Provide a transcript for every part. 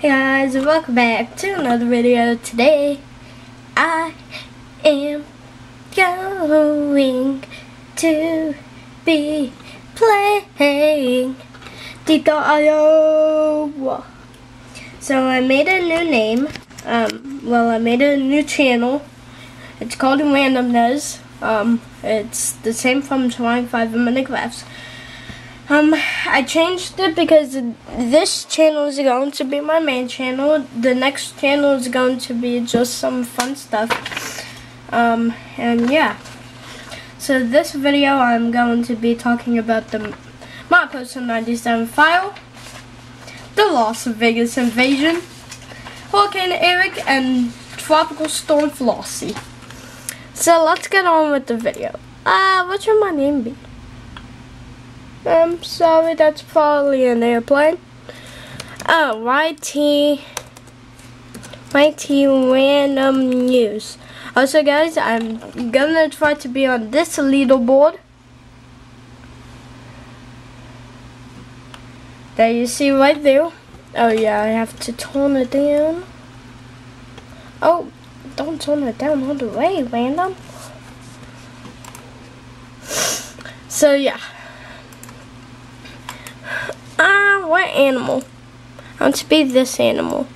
Hey guys, welcome back to another video. Today, I am going to be playing Deeeep.io. So I made a new name. Um, well, I made a new channel. It's called RandomNez. Um, it's the same from 25 Minecrafts. Um, I changed it because this channel is going to be my main channel. The next channel is going to be just some fun stuff. Um, and yeah. So this video I'm going to be talking about the Milepost 97 file, the Las Vegas invasion, Hurricane Erick, and Tropical Storm Flossie. So let's get on with the video. Uh, what should my name be? I'm sorry, that's probably an airplane. Oh, YT, YT RandomNewz. Also, guys, I'm gonna try to be on this leaderboard. That you see right there. Oh yeah, I have to turn it down. Oh, don't tone it down all the way, random. So yeah. Ah, what animal? I want to be this animal.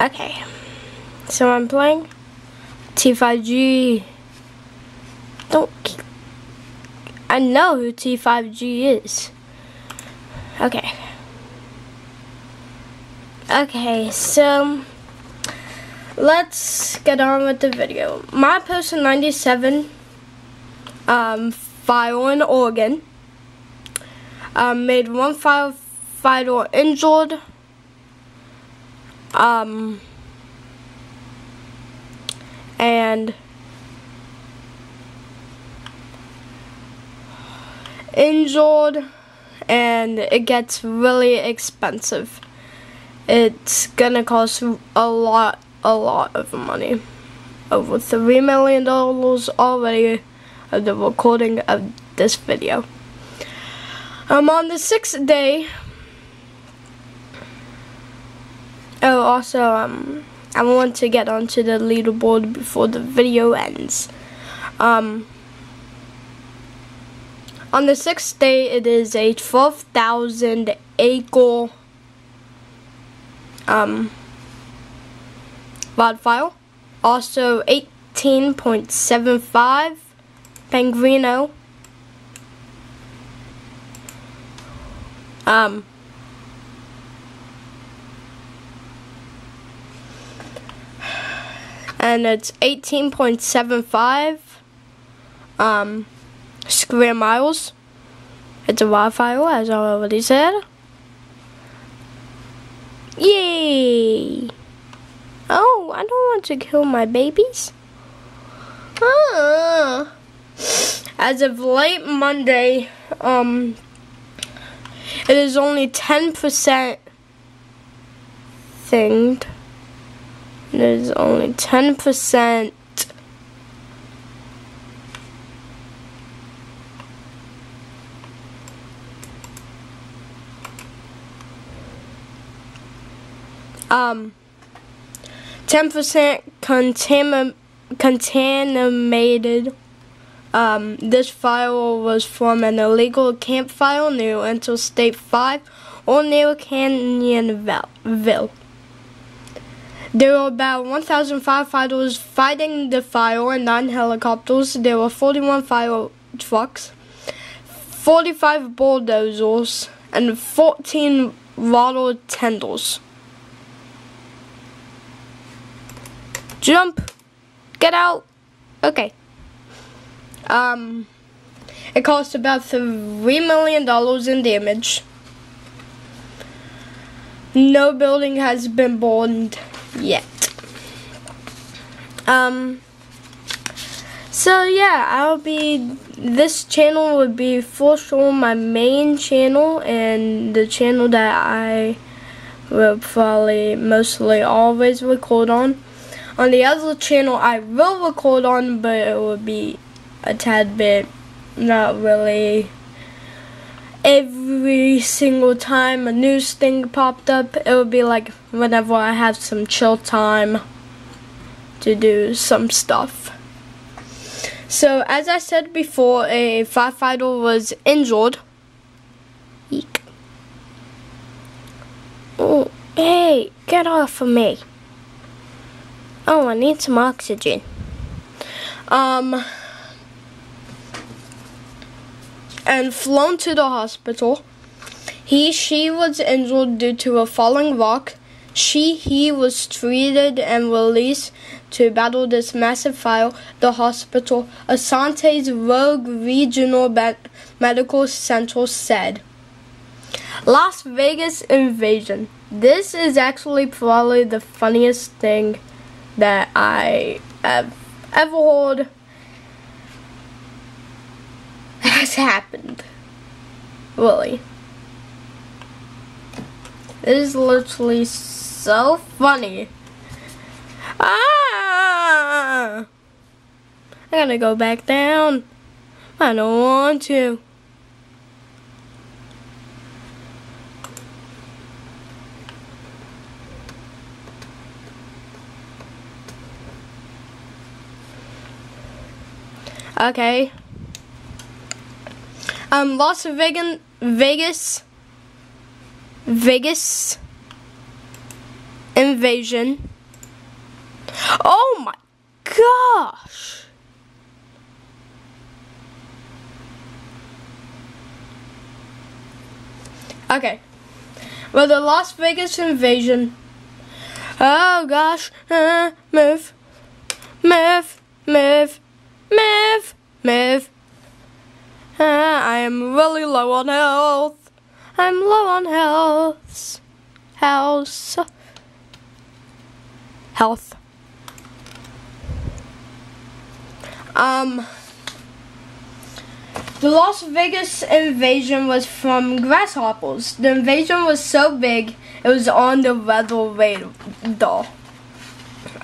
Okay. So I'm playing T5G. Don't. I know who T5G is. Okay. Okay, so let's get on with the video. Milepost person 97 um, file in Oregon. Um, made one file fighter injured. Um, and injured and it gets really expensive. It's gonna cost a lot, a lot of money. Over three million dollars already of the recording of this video. I'm on the sixth day. Oh, also, um, I want to get onto the leaderboard before the video ends. Um, on the sixth day, it is a 12,000 acre um, wildfire. Also, 18.75 Penguino. Um, and it's 18.75 um, square miles. It's a wildfire, as I already said. Yay! Oh, I don't want to kill my babies. Ah. As of late Monday, um, it is only 10% thinged. It is only 10% um 10% contamin contaminated um, this file was from an illegal campfire near Interstate 5 or near Canyonville. There were about 1,000 firefighters fighting the fire and 9 helicopters. There were 41 fire trucks, 45 bulldozers, and 14 water tenders. Jump! Get out! Okay. Um, it cost about three million dollars in damage. No building has been burned yet. Um, so yeah, I'll be, this channel would be for sure my main channel and the channel that I will probably mostly always record on. On the other channel I will record on, but it will be a tad bit not really every single time a news thing popped up, it would be like whenever I have some chill time to do some stuff. So, as I said before, a firefighter was injured. Eek. Oh, hey, get off of me. Oh, I need some oxygen. Um, and flown to the hospital. He, she was injured due to a falling rock. She, he was treated and released to battle this massive fire. The hospital, Asante's Rogue Regional Medical Center said. Las Vegas invasion. This is actually probably the funniest thing that I have ever heard has happened. Really. Is literally so funny. Ah! I gotta go back down. I don't want to. Okay. Um, Las Vegas, Vegas, Vegas invasion. Oh my gosh. Okay. Well, the Las Vegas invasion. Oh gosh. Uh, move. Move. Move. Move. Move. Uh, I am really low on health. I'm low on health. House. Health. Um, the Las Vegas invasion was from grasshoppers. The invasion was so big, it was on the weather radar.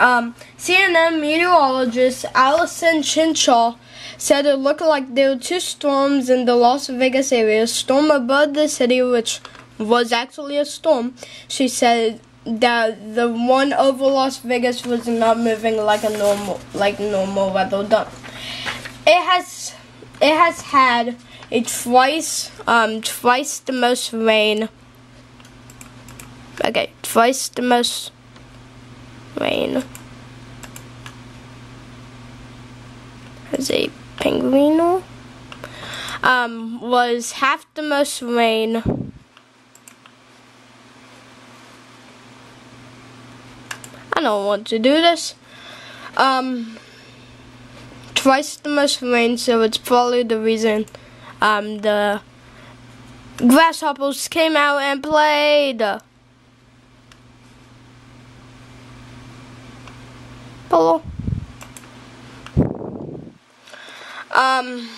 Um, CNN meteorologist Allison Chinchar said it looked like there were two storms in the Las Vegas area. A storm above the city, which was actually a storm. She said that the one over Las Vegas was not moving like a normal like normal weather done. It has it has had a twice um twice the most rain. Okay, twice the most rain. As a penguin, Um, was half the most rain I don't want to do this. Um, twice the most rain, so it's probably the reason um, the grasshoppers came out and played. Um,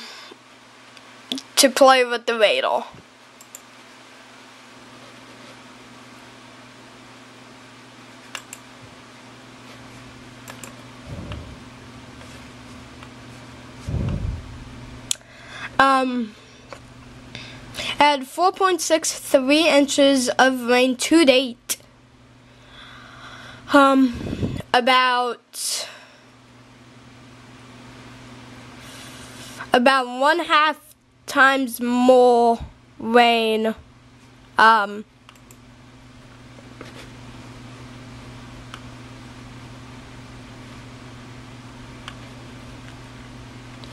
to play with the radar. um, had 4.63 inches of rain to date. Um, about about one half times more rain um,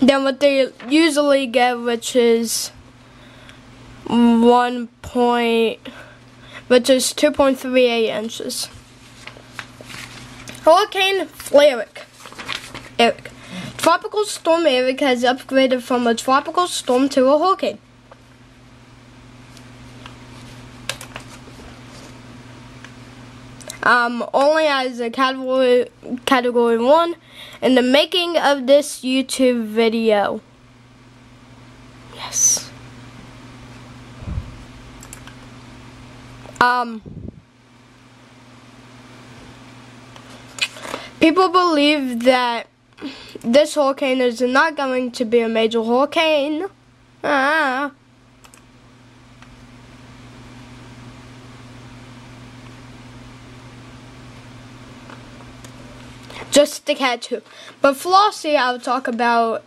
than what they usually get, which is one point, which is 2.38 inches. Hurricane Erick. Erick. Tropical Storm Erick has upgraded from a tropical storm to a hurricane. um, only as a category, category 1 in the making of this YouTube video. Yes. Um, People believe that this hurricane is not going to be a major hurricane. Ah. Just the cat you. But Flossie, I'll talk about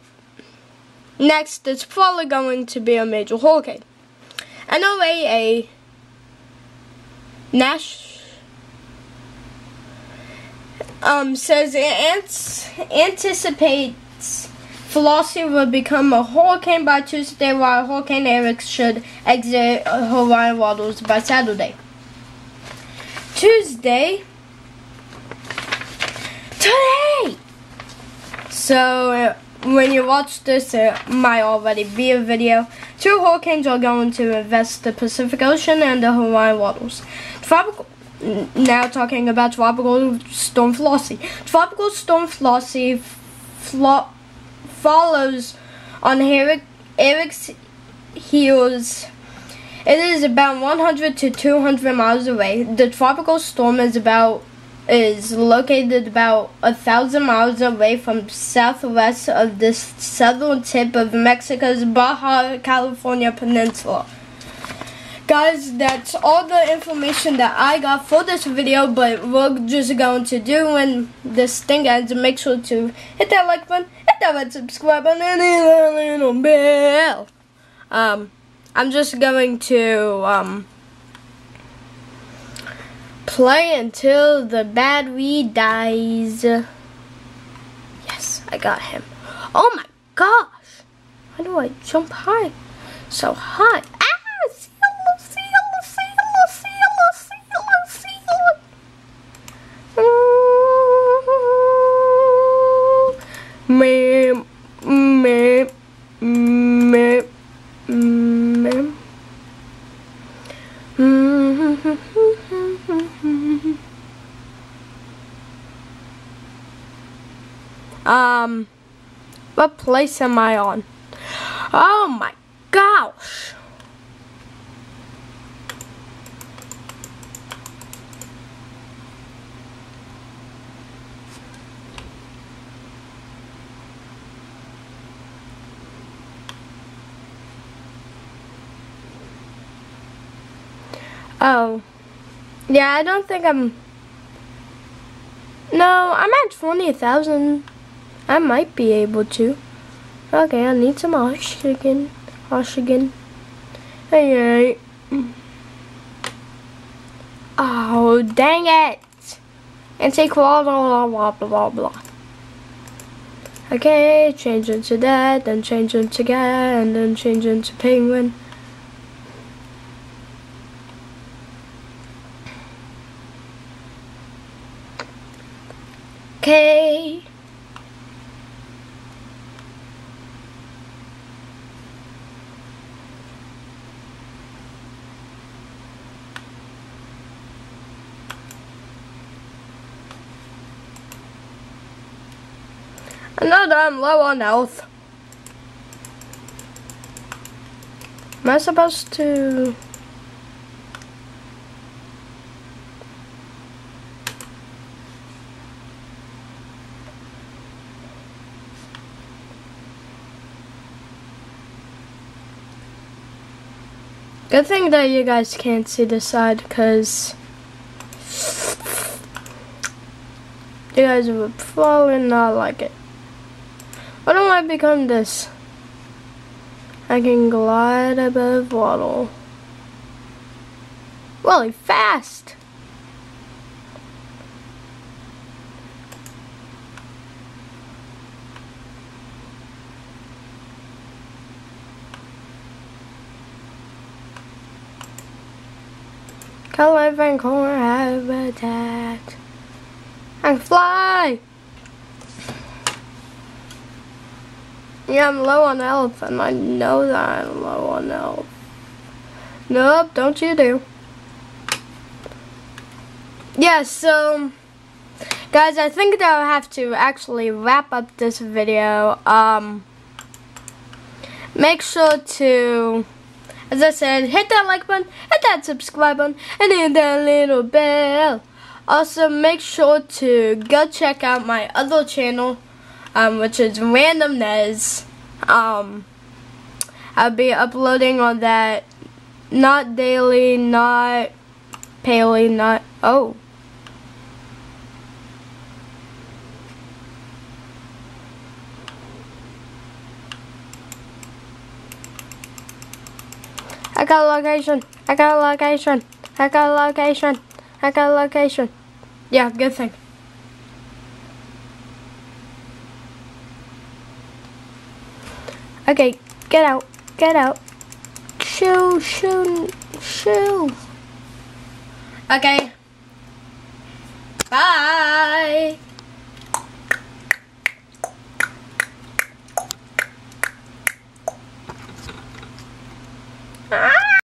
next. It's probably going to be a major hurricane. NOAA, Nash um, says it anticipates Flossie will become a hurricane by Tuesday, while Hurricane Erick should exit Hawaiian waters by Saturday. Tuesday, today. So uh, when you watch this, it might already be a video. Two hurricanes are going to invest the Pacific Ocean and the Hawaiian waters. Tropical. Now talking about tropical storm Flossie. Tropical storm Flossie flo follows on Erick, Erick's heels. It is about 100 to 200 miles away. The tropical storm is about is located about a thousand miles away from southwest of the southern tip of Mexico's Baja California Peninsula. Guys, that's all the information that I got for this video, but we're just going to do when this thing ends. Make sure to hit that like button, hit that red subscribe button, and hit that little bell. Um, I'm just going to, um, play until the bad battery dies. Yes, I got him. Oh my gosh! How do I jump high? So high. Place am I on? Oh my gosh. Oh. Yeah, I don't think I'm... No, I'm at 20,000. I might be able to. Okay, I need some oxygen. Oxygen. Hey, Oh, dang it. And take blah, blah, blah, blah, blah, blah. Okay, change into that, then change into cat, and then change into penguin. Okay. I know that I'm low on health. Am I supposed to... Good thing that you guys can't see the side because you guys would probably not like it. Why don't I become this? I can glide above water. Really fast. Color Vancouver habitat. I can fly! Yeah, I'm low on health, and I know that I'm low on health. Nope, don't you do. Yeah, so, guys, I think that I'll have to actually wrap up this video. Um, make sure to as I said, hit that like button, hit that subscribe button, and hit that little bell. Also, make sure to go check out my other channel, um, which is RandomNez. Um, I'll be uploading on that, not daily, not paley, not, oh. I got a location. I got a location. I got a location. I got a location. Yeah, good thing. Okay, get out. Get out. Shoo, shoo, shoo. Okay. Bye. Ah!